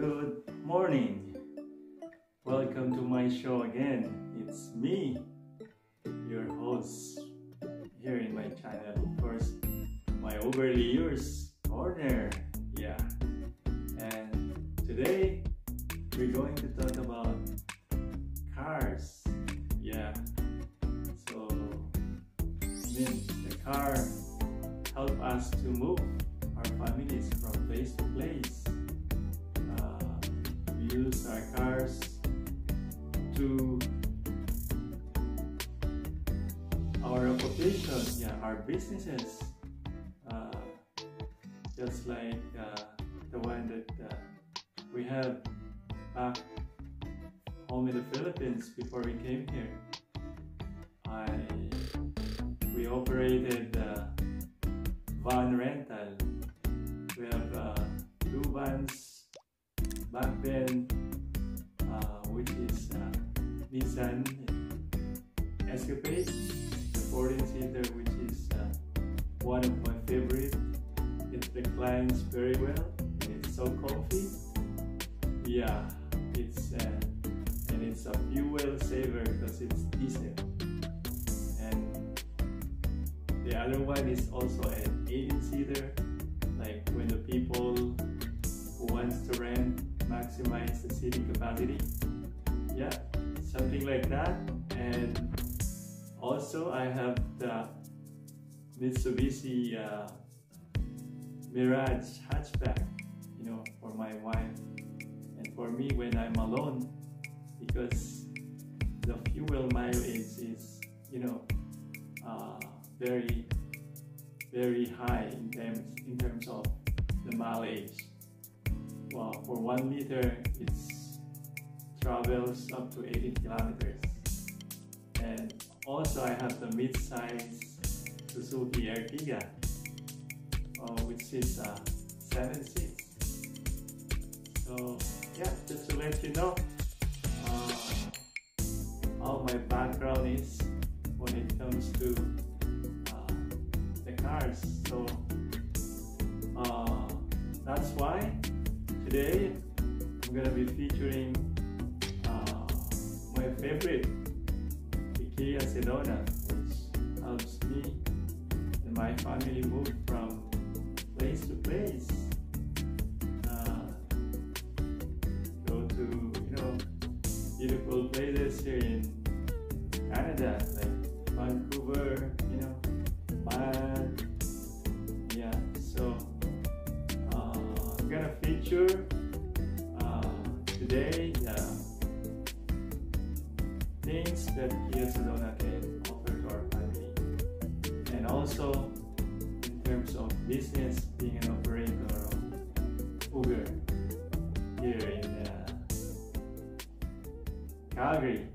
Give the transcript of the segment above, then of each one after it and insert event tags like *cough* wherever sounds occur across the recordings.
Good morning. Welcome to my show again. It's me, your host, here in my channel. Of course, my Uberly yours corner. Yeah. And today we're going to talk about cars. Yeah. So, I mean, the car help us to move our yeah, businesses. Uh, just like uh, the one that uh, we have back home in the Philippines before we came here. I we operated uh, van rental. We have uh, two vans back then, uh, which is uh, Nissan Escapade, the 14 seater, which is uh, one of my favorite. It reclines very well and it's so comfy. Yeah, it's uh, and it's a fuel saver because it's diesel. And the other one is also an 18 seater, like when the people who wants to rent maximize the seating capacity. Yeah, something like that. Also I have the Mitsubishi uh, Mirage hatchback, you know, for my wife and for me when I'm alone because the fuel mileage is, you know, uh, very, very high in terms in terms of the mileage. Well, for one liter, it travels up to 80 kilometers. And also, I have the mid-size Suzuki Ertiga, uh, which is uh, seven seats. So yeah, just to let you know uh, how my background is when it comes to uh, the cars. So uh, that's why today I'm gonna be featuring uh, my favorite, the Kia Sedona, which helps me and my family move from place to place. That Kia Sedona can offer to our family, and also in terms of business, being an operator of Uber here in uh, Calgary.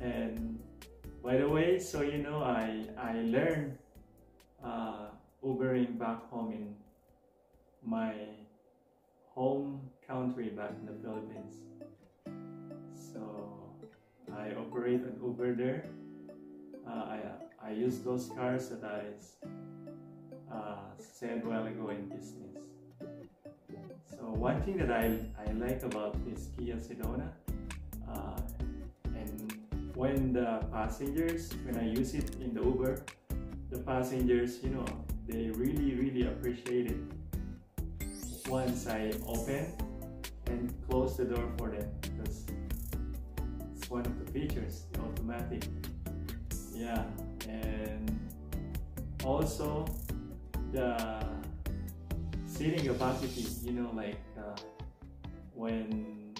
And by the way, so you know, I I learned uh, Ubering back home in my home country back in the Philippines. So I operate an Uber there. Uh, I I use those cars that I uh, said while ago in business. So one thing that I, I like about this Kia Sedona, uh, and when the passengers, when I use it in the Uber, the passengers, you know, they really, really appreciate it once I open and close the door for them one of the features, the automatic. Yeah, and also the seating capacity, you know, like uh, when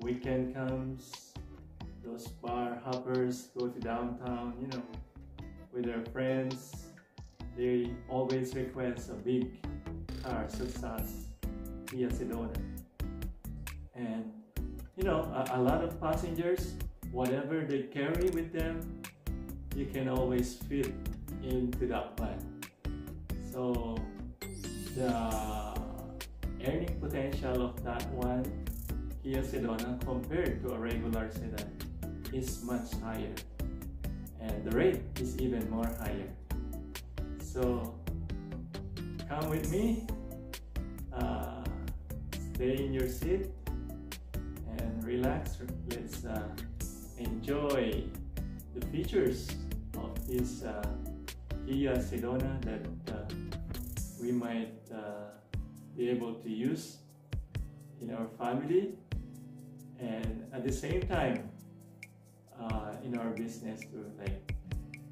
weekend comes, those bar hoppers go to downtown, you know, with their friends, they always request a big car such as Kia Sedona. And you know, a, a lot of passengers, whatever they carry with them, you can always fit into that van. So the earning potential of that one Kia Sedona compared to a regular sedan is much higher and the rate is even more higher. So come with me, uh, stay in your seat and relax. Let's uh, enjoy the features of this uh, Kia Sedona that uh, we might uh, be able to use in our family and at the same time uh, in our business to like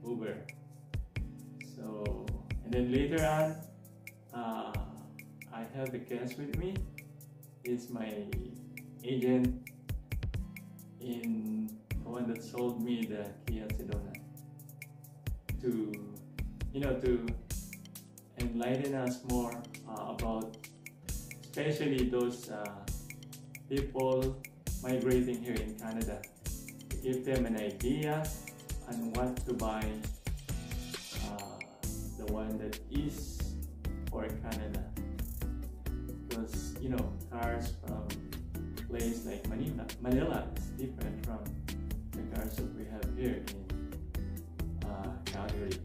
Uber. So and then later on, uh, I have a guest with me. It's my agent in the one that sold me the Kia Sedona to you know to enlighten us more uh, about especially those uh, people migrating here in Canada to give them an idea on what to buy uh, the one that is for Canada. Because you know cars from place like Manila, Manila is different from the that we have here in uh, Calgary.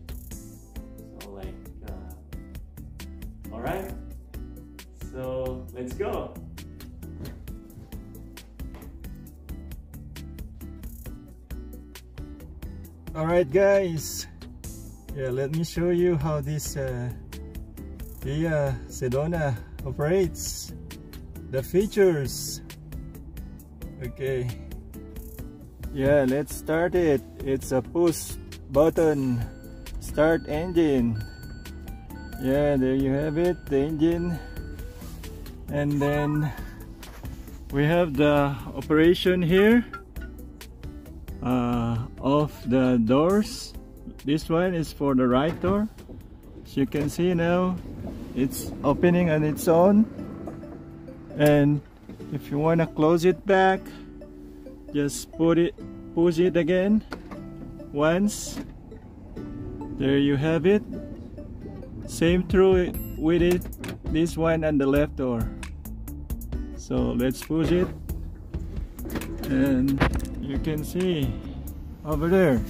So like uh, all right. So let's go. All right guys. Yeah let me show you how this uh, Kia Sedona operates. The features. Okay yeah let's start it. It's a push button. Start engine. Yeah there you have it the engine. And then we have the operation here uh, of the doors. This one is for the right door. As you can see now it's opening on its own. And if you want to close it back just put it push it again. Once. There you have it. Same true with it this one and the left door. So let's push it. And you can see over there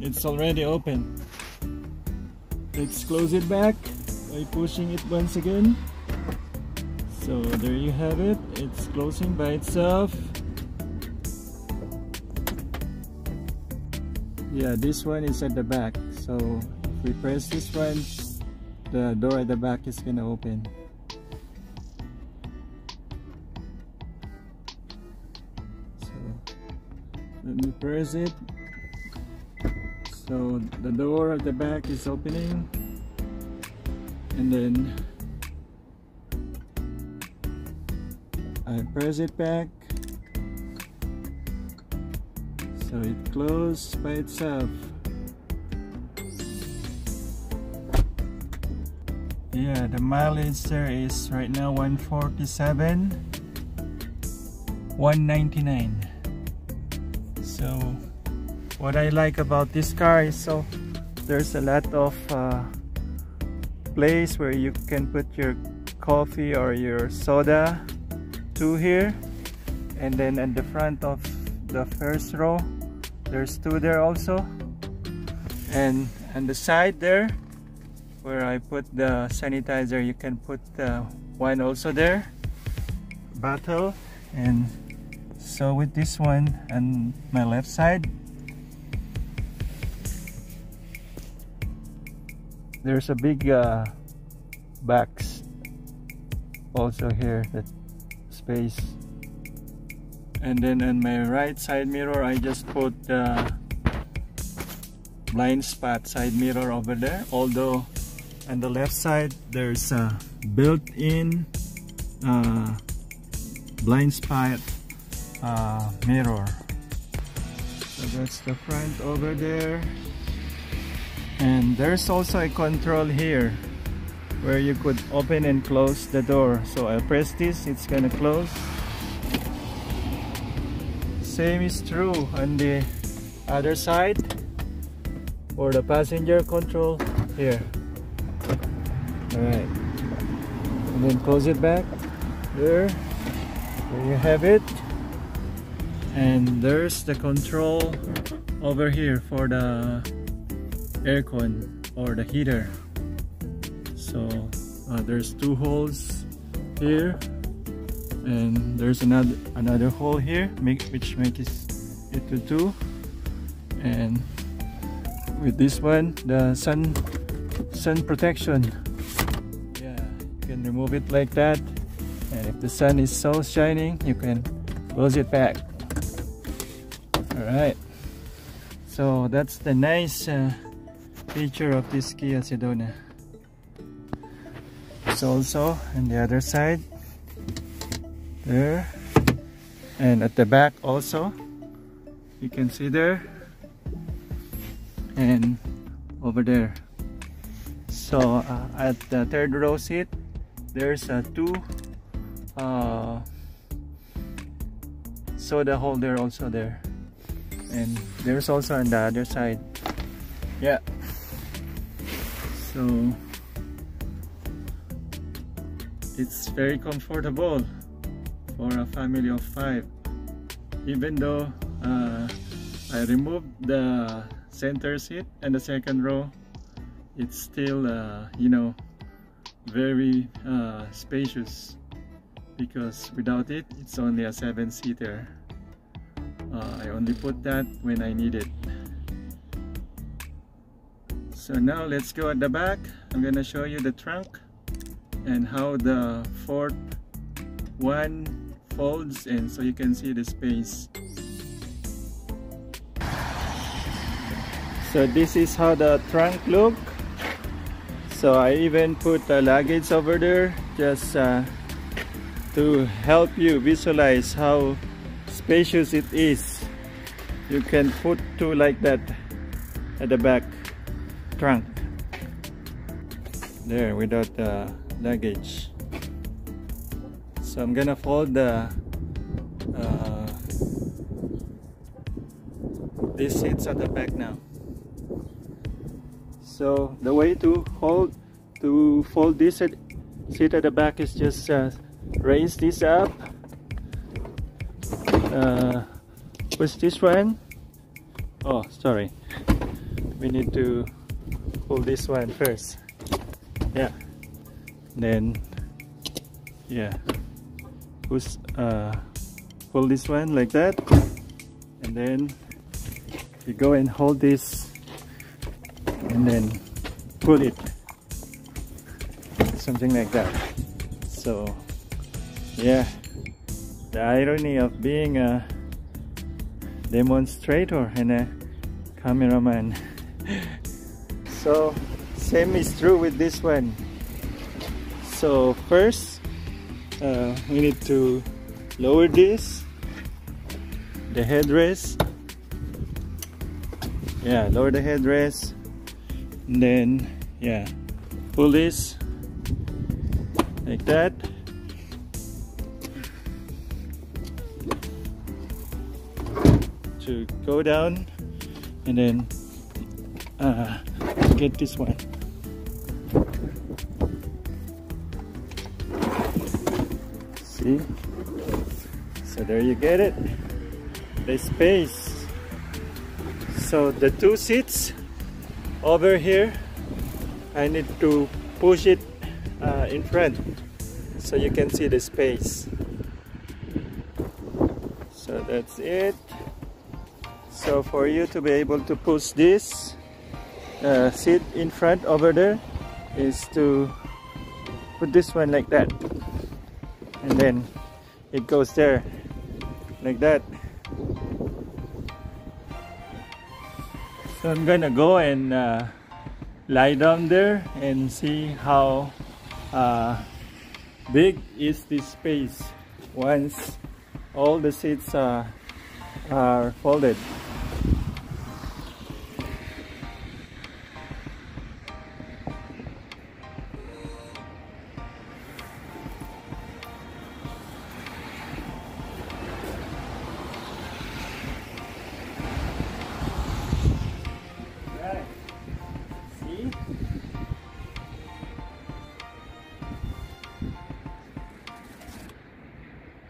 it's already open. Let's close it back by pushing it once again. So there you have it. It's closing by itself yeah this one is at the back. So if we press this one the door at the back is gonna open. So let me press it. So the door at the back is opening. And then I press it back so it closes by itself. Yeah the mileage there is right now 147 199 so what I like about this car is so there's a lot of uh, place where you can put your coffee or your soda to here. And then at the front of the first row there's two there also. And on the side there where I put the sanitizer you can put the wine also there. Bottle. And so with this one on my left side there's a big uh, box also here that space and then on my right side mirror I just put the blind spot side mirror over there. Although on the left side there's a built-in uh, blind spot uh, mirror. So that's the front over there. And there's also a control here where you could open and close the door. So I'll press this it's gonna close same is true on the other side for the passenger control here. Alright. And then close it back. There. There you have it. And there's the control over here for the aircon or the heater. So uh, there's two holes here and there's another another hole here make which makes it to two. And with this one the sun sun protection. Yeah you can remove it like that. And if the sun is so shining you can close it back. All right so that's the nice uh, feature of this Kia Sedona. It's also on the other side there. And at the back also. You can see there. And over there. So uh, at the third row seat there's a two uh, soda holder also there. And there's also on the other side. Yeah. So it's very comfortable for a family of five. Even though uh, I removed the center seat and the second row it's still uh, you know very uh, spacious. Because without it it's only a seven seater. Uh, I only put that when I need it. So now let's go at the back. I'm gonna show you the trunk and how the fourth one folds in so you can see the space. So this is how the trunk look. So I even put the luggage over there just uh, to help you visualize how spacious it is. You can put two like that at the back trunk. There without the luggage so I'm gonna fold the uh, these seats at the back now. So the way to hold to fold this seat at the back is just uh, raise this up uh, push this one. Oh sorry. We need to pull this one first. Yeah. Then yeah push uh, pull this one like that. And then you go and hold this. And then pull it. Something like that. So yeah. The irony of being a demonstrator and a cameraman. *laughs* So same is true with this one. So first uh, we need to lower this the headrest. Yeah lower the headrest. And then yeah pull this like that. To go down and then uh, get this one see? So there you get it. The space. So the two seats over here I need to push it uh, in front so you can see the space. So that's it. So for you to be able to push this uh, seat in front over there is to put this one like that and then it goes there like that. So I'm gonna go and uh, lie down there and see how uh, big is this space once all the seats uh, are folded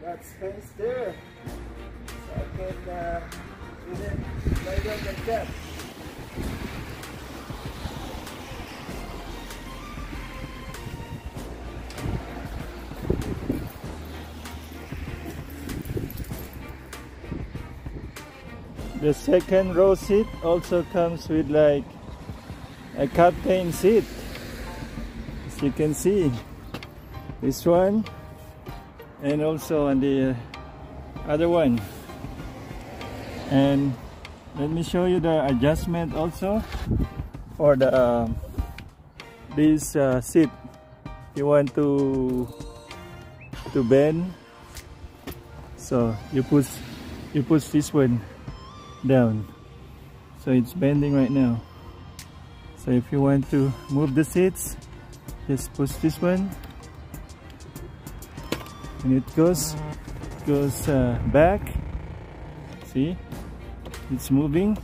that space there. So I can uh, do it right like that. The second row seat also comes with like a captain seat. As you can see, this one and also on the other one. And let me show you the adjustment also for the uh, this uh, seat. You want to to bend. So you push you push this one down. So it's bending right now. So if you want to move the seats just push this one and it goes goes uh, back. See? It's moving.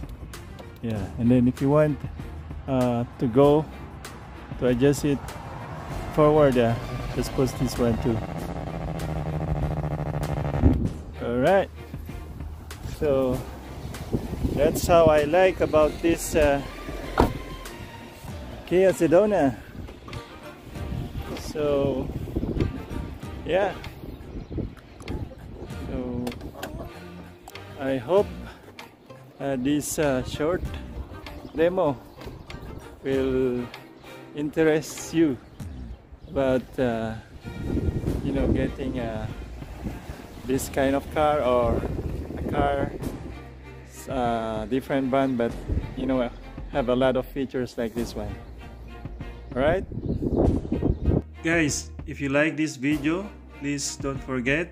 Yeah and then if you want uh, to go to adjust it forward uh, just push this one too. All right so that's how I like about this uh, Kia Sedona. So yeah I hope uh, this uh, short demo will interest you about uh, you know getting uh, this kind of car or a car uh, different brand but you know have a lot of features like this one. All right guys if you like this video please don't forget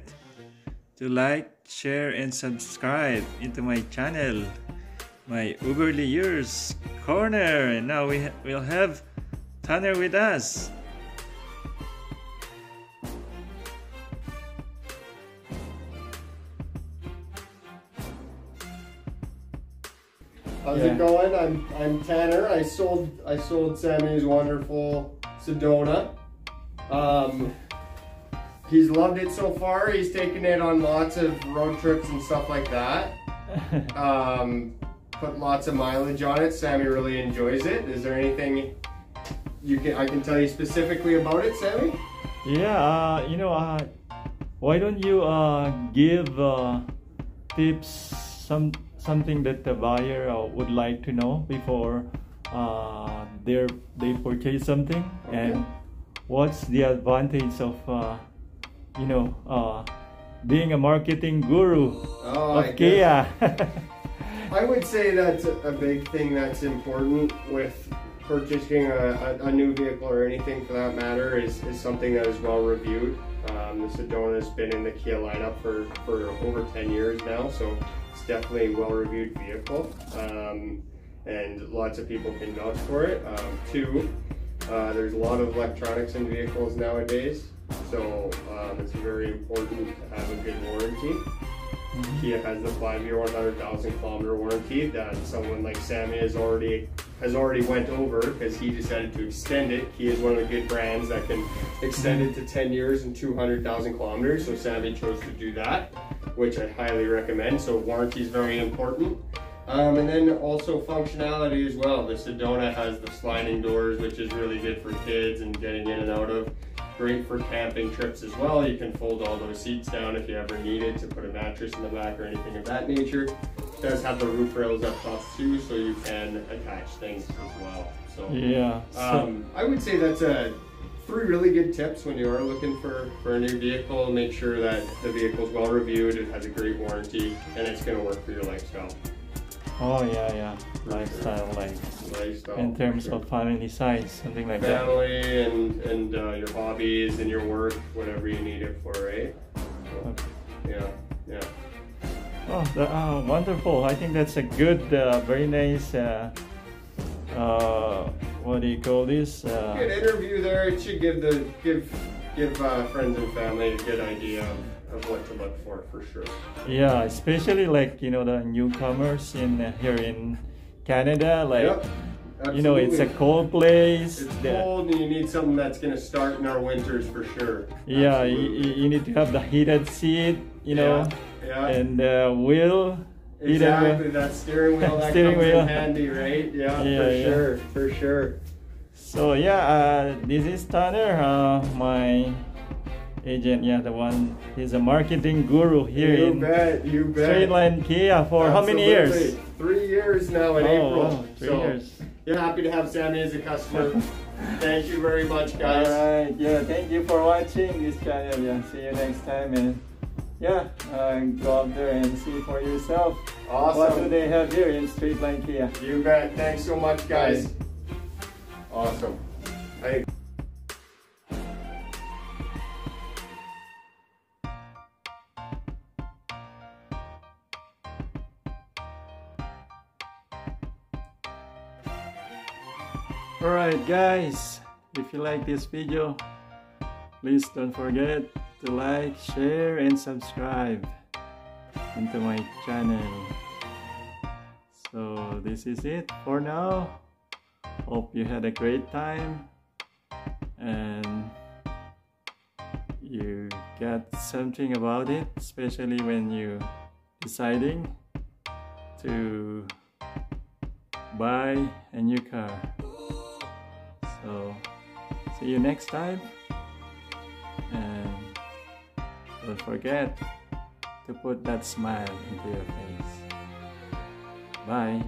to like share and subscribe into my channel my Uberly Yours corner and now we ha we'll have Tanner with us How's Yeah. it going? I'm I'm Tanner. I sold I sold Sammy's wonderful Sedona. Um, he's loved it so far. He's taken it on lots of road trips and stuff like that. *laughs* Um, put lots of mileage on it. Sammy really enjoys it. Is there anything you can I can tell you specifically about it, Sammy? Yeah, uh, you know, uh, why don't you uh, give uh, tips, some something that the buyer uh, would like to know before uh, they they purchase something, and what's the advantage of uh, you know uh, being a marketing guru Oh, I of guess- Kia? *laughs* I would say that's a a big thing that's important with purchasing a, a, a new vehicle or anything for that matter is, is something that is well reviewed. Um, the Sedona has been in the Kia lineup for, for over 10 years now, so it's definitely a well reviewed vehicle. Um, and lots of people can vouch for it. Um, two, uh, there's a lot of electronics in vehicles nowadays, so um, it's very important to have a good warranty. Kia has the five-year, 100,000 kilometer warranty that someone like Sammy has already has already went over because he decided to extend it. Kia is one of the good brands that can extend it to 10 years and 200,000 kilometers. So Sammy chose to do that, which I highly recommend. So warranty is very important. Um, and then also functionality as well. The Sedona has the sliding doors, which is really good for kids and getting in and out of. Great for camping trips as well. You can fold all those seats down if you ever need it to put a mattress in the back or anything of that nature. It does have the roof rails up top too, so you can attach things as well. So yeah. Um, I would say that's a three really good tips when you are looking for, for a new vehicle. Make sure that the vehicle is well reviewed, it has a great warranty, and it's going to work for your lifestyle. Oh yeah, yeah. Lifestyle, like Lifestyle. in terms sure. of family size, something like that. family and and uh, your hobbies and your work, whatever you need it for, right? So, yeah, yeah. Oh, oh, wonderful! I think that's a good, uh, very nice. Uh, uh, what do you call this? Good Uh, interview there. It should give the give give uh, friends and family a good idea of, what to look for for sure. yeah, especially like you know the newcomers in uh, here in Canada. Like Yep, you know, it's a cold place. It's the- cold and you need something that's gonna start in our winters for sure. yeah, you, you need to have the heated seat. You know, Yeah. and uh, wheel. Exactly, that steering wheel that Steering comes wheel. in handy, right? Yeah, Yeah, for yeah. sure, for sure. So yeah, uh, this is Tanner, uh, my agent. Yeah, the one. He's a marketing guru here you in bet, you bet. Straight Line Kia for how many years? Three years now in Oh, April. wow, three so, years. Yeah, happy to have Sammy as a customer. *laughs* Thank you very much, guys. all right Yeah. Thank you for watching this channel. Yeah. See you next time and. Yeah, uh, go out there and see for yourself. Awesome. What do they have here in Line Kia? You bet. Thanks so much, guys. Awesome. Hey. Alright guys, if you like this video, please don't forget to like, share, and subscribe into my channel. So this is it for now. Hope you had a great time and you get something about it, especially when you deciding to buy a new car. So, see you next time. And don't forget to put that smile into your face. Bye.